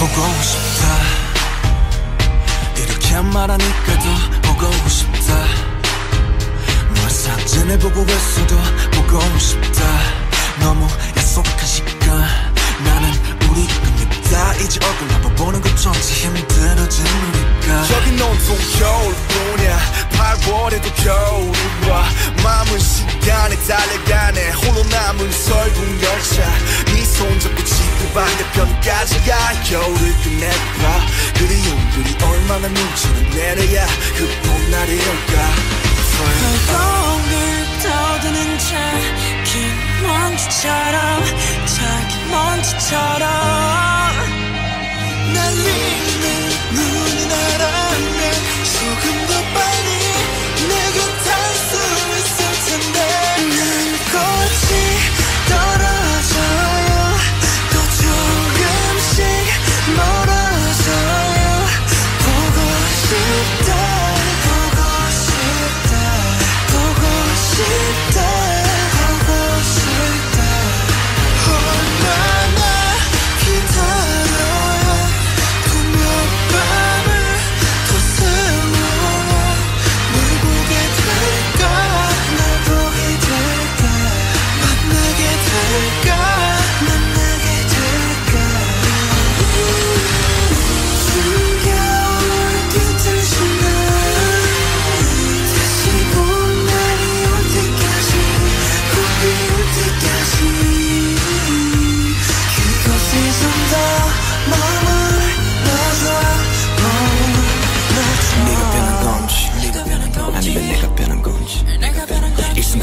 보고 싶다. 이렇게 말하니까 더 보고 싶다. 널 사진을 보고 있어도 보고 싶다. 너무 약속한 시간. 나는 우리 겁니다. 이제 얼굴 한번 보는 것조차 힘들어진 우리가. 저기 온통 겨울뿐이야. 8월에도 겨울이 와. 마음은 시간에 달려가네. 홀로 남은 반대편까지 가 겨울을 끝내봐. 그리움들이 얼마나 눈치를 내려야 그 봄날이 올까 공을 떠드는 작은 먼지처럼 작은 먼지처럼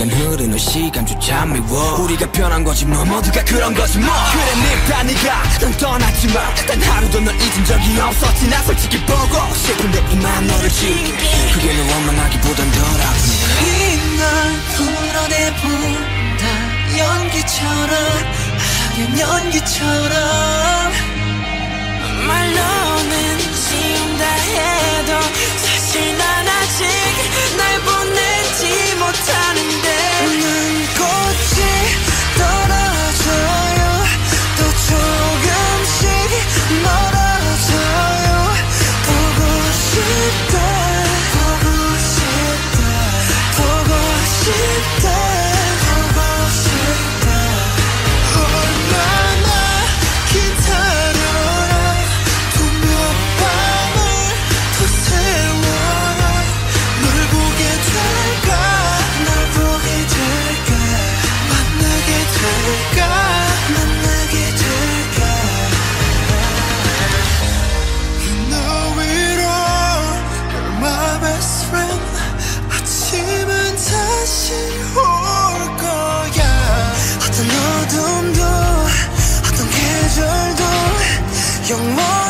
이 순간 흐르는 시간조차 미워. 우리가 변한 거지 뭐. 모두가 그런 거지 뭐. 그래 늙다 네가 난 떠났지만 단 하루도 널 잊은 적이 없었지. 나 솔직히 보고 싶은데 이만 너를 지울게. 그게 널 원망하기보단 덜 아프니까 이날 풀어내본다. 연기처럼 하얀 연기처럼. 말로 用我